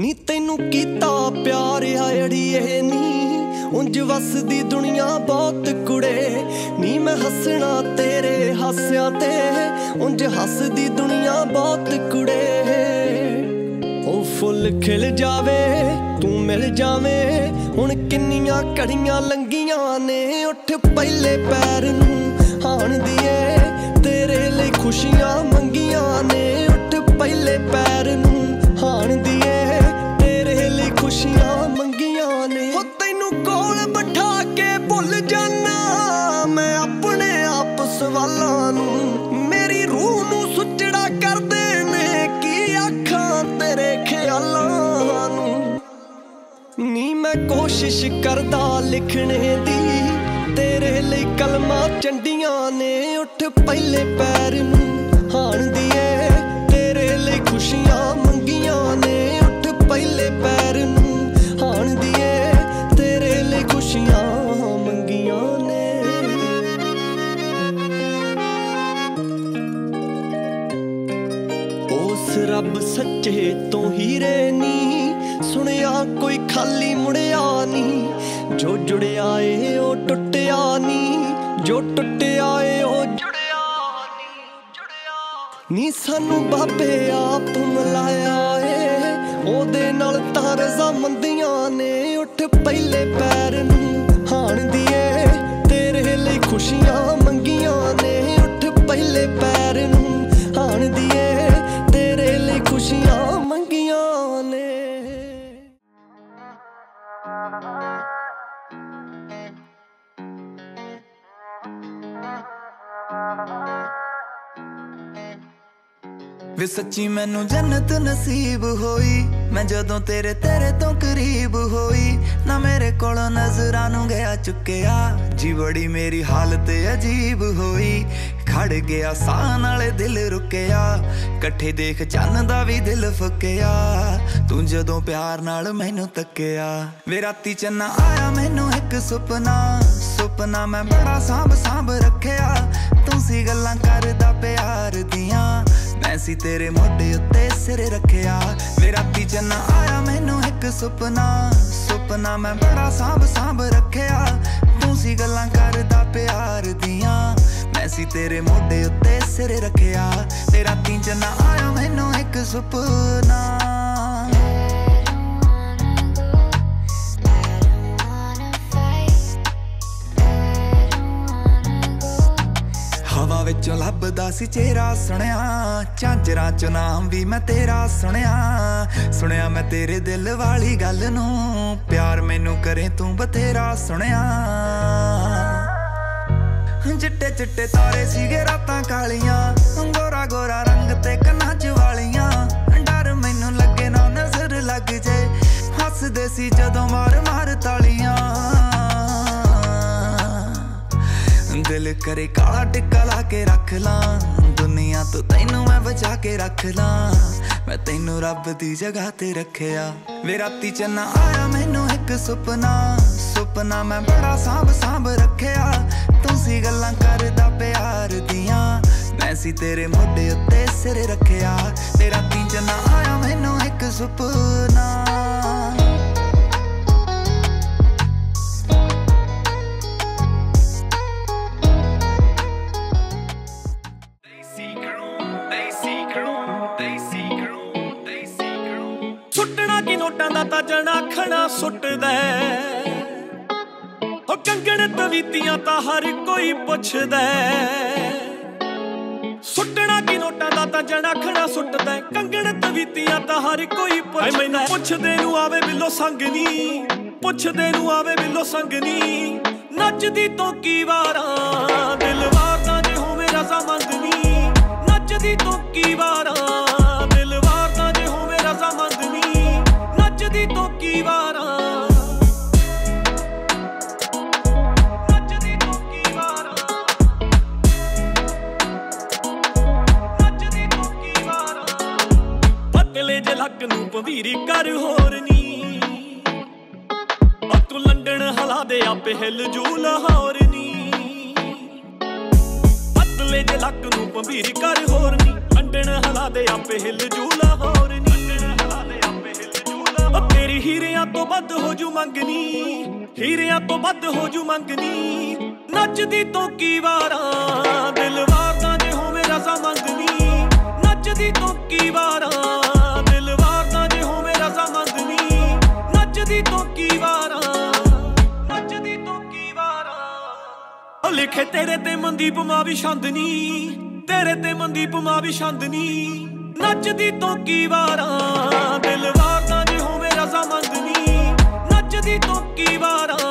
ਨੀ ਤੈਨੂੰ ਕੀਤਾ ਪਿਆਰ ਆ ਅੜੀਏ ਨੀ। ਉਂਝ ਵਸਦੀ ਦੁਨੀਆ ਬਹੁਤ ਕੁੜੇ। ਨੀ ਮੈਂ ਹੱਸਣਾ ਤੇਰੇ ਹਾਸਿਆਂ ਤੇ। ਉਂਝ ਹੱਸਦੀ ਦੁਨੀਆ ਬਹੁਤ ਕੁੜੇ। ਉਹ ਫੁੱਲ ਖਿਲ ਜਾਵੇ, ਤੂੰ ਮਿਲ ਜਾਵੇਂ। ਹੁਣ ਕਿੰਨੀਆਂ ਕੜੀਆਂ ਲੰਗੀਆਂ ਨੇ। ਉੱਠ ਪਹਿਲੇ ਪੈਰ ਨੂੰ ਹਾਣ ਦੀਏ। ਤੇਰੇ ਲਈ ਖੁਸ਼ੀਆਂ ਮੰਗੀਆਂ ਨੇ। ਉੱਠ ਪਹਿਲੇ ਪੈਰ ਨੂੰ ਮੈਂ ਕੋਸ਼ਿਸ਼ ਕਰਦਾ ਲਿਖਣੇ ਦੀ। ਤੇਰੇ ਲਈ ਕਲਮਾਂ ਚੰਡੀਆਂ ਨੇ ਉੱਠ ਪਹਿਲੇ ਪੈਰ ਨੂੰ ਹਾਣ ਦੀਏ। ਤੇਰੇ ਲਈ ਖੁਸ਼ੀਆਂ ਮੰਗੀਆਂ ਨੇ ਉੱਠ ਪਹਿਲੇ ਪੈਰ ਨੂੰ ਹਾਣ ਦੀਏ। ਤੇਰੇ ਲਈ ਖੁਸ਼ੀਆਂ ਮੰਗੀਆਂ ਨੇ। ਉਸ ਰੱਬ ਸੱਚੇ ਤੋਂ ਹੀਰੇ ਨੀ ਸੁਣਿਆ ਕੋਈ ਖਾਲੀ ਮੁੜਿਆ ਨੀ ਜੋ ਜੁੜਿਆ ਏ ਉਹ ਟੁੱਟਿਆ ਨੀ ਜੋ ਟੁੱਟਿਆ ਏ ਉਹ ਜੁੜਿਆ ਨੀ ਜੁੜਿਆ ਨੀ ਸਾਨੂੰ ਬਾਬੇ ਆਪ ਮਲਾਇਆ ਏ। ਉਹਦੇ ਨਾਲ ਤਾਂ ਰਜ਼ਾ ਮੰਦੀਆਂ ਨੇ। ਉੱਠ ਪਹਿਲੇ ਪੈਰ ਨੂੰ ਹਾਣ ਦੀ ਵੇ ਸੱਚੀ ਮੈਨੂੰ ਜੰਨਤ ਨਸੀਬ ਹੋਈ। ਮੈਂ ਜਦੋਂ ਤੇਰੇ ਤੇਰੇ ਤੋਂ ਕਰੀਬ ਹੋਈ, ਨਾ ਮੇਰੇ ਕੋਲੋਂ ਨਜ਼ਰਾਂ ਨੂੰ ਗਿਆ ਚੁੱਕਿਆ। ਜੀ ਬੜੀ ਮੇਰੀ ਹਾਲਤ ਅਜੀਬ ਹੋਈ। ਖੜ ਗਿਆ ਸਾਹ ਨਾਲੇ ਦਿਲ ਰੁਕਿਆ। ਇਕੱਠੇ ਦੇਖ ਚੰਨ ਦਾ ਵੀ ਦਿਲ ਫੁੱਕਿਆ। ਤੂੰ ਜਦੋਂ ਪਿਆਰ ਨਾਲ ਮੈਨੂੰ ਤੱਕਿਆ। ਵੇ ਰਾਤੀ ਚੰਨਾ ਆਇਆ ਮੈਨੂੰ ਇੱਕ ਸੁਪਨਾ। ਸੁਪਨਾ ਮੈਂ ਬੜਾ ਸਾਂਭ ਸਾਂਭ ਰੱਖਿਆ। ਤੂੰ ਸੀ ਗੱਲਾਂ ਕਰਦਾ ਪਿਆਰ ਦੀਆਂ। ਸੀ ਤੇਰੇ ਮੋਢੇ ਉੱਤੇ ਸਿਰ ਰੱਖਿਆ। ਵੇ ਰਾਤੀ ਚੰਨਾ ਆਇਆ, ਮੈਨੂੰ ਇੱਕ ਸੁਪਨਾ ਸੁਪਨਾ ਮੈਂ ਬੜਾ ਸਾਂਭ ਸਾਂਭ ਰੱਖਿਆ। ਤੂੰ ਸੀ ਗੱਲਾਂ ਕਰਦਾ ਪਿਆਰ ਦੀਆਂ, ਮੈਂ ਸੀ ਤੇਰੇ ਮੋਢੇ ਉੱਤੇ ਸਿਰ ਰੱਖਿਆ। ਤੇ ਰਾਤੀ ਚੰਨਾ ਆਇਆ, ਮੈਨੂੰ ਇੱਕ ਸੁਪਨਾ। ਵਿੱਚੋਂ ਲੱਭਦਾ ਸੀ ਚਿਹਰਾ ਸੁਣਿਆ। ਝਾਂਜਰਾਂ ਚ ਨਾਮ ਵੀ ਮੈਂ ਤੇਰਾ ਸੁਣਿਆ। ਸੁਣਿਆ ਮੈਂ ਤੇਰੇ ਦਿਲ ਵਾਲੀ ਗੱਲ ਨੂੰ। ਪਿਆਰ ਮੈਨੂੰ ਕਰੇ ਤੂੰ ਬਥੇਰਾ ਸੁਣਿਆ। ਚਿੱਟੇ ਚਿੱਟੇ ਤਾਰੇ ਸੀਗੇ ਰਾਤਾਂ ਕਾਲੀਆਂ। ਗੋਰਾ ਗੋਰਾ ਰੰਗ ਤੇ ਕੰਨਾਂ 'ਚ ਵਾਲੀਆਂ। ਡਰ ਮੈਨੂੰ ਲੱਗੇ ਨਾ ਨਜ਼ਰ ਲੱਗ ਜੇ। ਹੱਸਦੇ ਸੀ ਜਦੋਂ ਮਾਰ ਮਾਰ ਤਾਲੀਆਂ। ਦਿਲ ਕਰੇ ਕਾਲਾ ਟਿੱਕਾ ਲਾ ਕੇ ਰੱਖ ਲਾਂ। ਦੁਨੀਆ ਤੋਂ ਤੈਨੂੰ ਮੈਂ ਬਚਾ ਕੇ ਰੱਖ ਲਾਂ। ਮੈਂ ਤੈਨੂੰ ਰੱਬ ਦੀ ਜਗ੍ਹਾ ਤੇ ਰੱਖਿਆ। ਵੇ ਰਾਤੀ ਚੰਨਾ ਆਇਆ ਮੈਨੂੰ ਇੱਕ ਸੁਪਨਾ। ਸੁਪਨਾ ਮੈਂ ਬੜਾ ਸਾਂਭ ਸਾਂਭ ਰੱਖਿਆ। ਤੂੰ ਸੀ ਗੱਲਾਂ ਕਰਦਾ ਪਿਆਰ ਦੀਆਂ। ਮੈਂ ਸੀ ਤੇਰੇ ਮੋਢੇ ਉੱਤੇ ਸਿਰ ਰੱਖਿਆ। ਤੇ ਰਾਤੀ ਚੰਨਾ ਆਇਆ ਮੈਨੂੰ ਇੱਕ ਸੁਪਨਾ ਨੋਟਾਂ ਦਾ ਤਾਂ ਜਣਾ ਖਣਾ ਸੁੱਟਦਾ ਹੈ। ਕੰਗਣ ਤਵੀਤੀਆਂ ਤਾਂ ਹਰ ਕੋਈ ਪੁੱਛਦਾ। ਸੁੱਟਣਾ ਕੀ ਨੋਟਾਂ ਦਾ ਤਾਂ ਜਣਾ ਖਣਾ ਸੁੱਟਦਾ। ਕੰਗਣ ਤਵੀਤੀਆਂ ਤਾਂ ਹਰ ਕੋਈ ਪੁੱਛਦਾ ਮੈਨੂੰ ਪੁੱਛਦੇ ਨੂੰ ਆਵੇ ਬਿੱਲੋ ਸੰਗ ਨੀ ਪੁੱਛਦੇ ਨੂੰ ਆਵੇ ਬਿੱਲੋ ਸੰਗ ਨੀ ਨੱਚਦੀ ਤੋਂ ਕੀ ਵਾਰਾਂ ਲੱਕ ਨੂੰ ਕਰ ਹੋਰ ਨੀ। ਉਹ ਤੂੰ ਲੰਡਨ ਹਲਾ ਦੇ ਆਪੇ ਹਿਲ ਜੂ ਲਾਹੌਰ ਨੀ। ਪਤਲੇ ਜੇ ਲੱਕ ਨੂੰ ਭਵੀਰੀ ਕਰ ਹੋਰ ਨੀ। ਲੰਡਨ ਹਲਾ ਦੇ ਆਪੇ ਹਿਲ ਜੂ ਲਾਹੌਰ ਨੀ। ਲੰਡਨ ਹੀਰਿਆਂ ਤੋਂ ਵੱਧ ਹੋ ਜੂ ਮੰਗਨੀ ਹੀਰਿਆਂ ਤੋਂ ਵੱਧ ਹੋ ਜੂ ਮੰਗਨੀ ਨੱਚਦੀ ਤੋਂ ਕੀ ਵਾਰਾਂ? ਦਿਲ ਵਾਰਦਾ ਜੇ ਹੋਵੇ ਰਜ਼ਾ ਮੰਗਨੀ ਨੱਚਦੀ ਤੋਂ ਕੀ ਵਾਰਾਂ? ਵਾਰਾਂ ਤੇਰੇ ਤੇ ਮਨਦੀਪ ਮਾਂ ਵੀ ਛੰਦਨੀ ਤੇਰੇ ਤੇ ਮਨਦੀਪ ਮਾਂ ਵੀ ਛੰਦਨੀ ਨੱਚਦੀ ਤੋਂ ਕੀ ਵਾਰਾਂ ਦਿਲ ਵਾਰਦਾ ਜੇ ਹੋਵੇ ਰਜ਼ਾ ਮੰਦਨੀ ਨੱਚਦੀ ਤੋਂ ਕੀ ਵਾਰਾਂ